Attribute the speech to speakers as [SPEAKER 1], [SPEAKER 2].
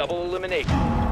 [SPEAKER 1] double elimination.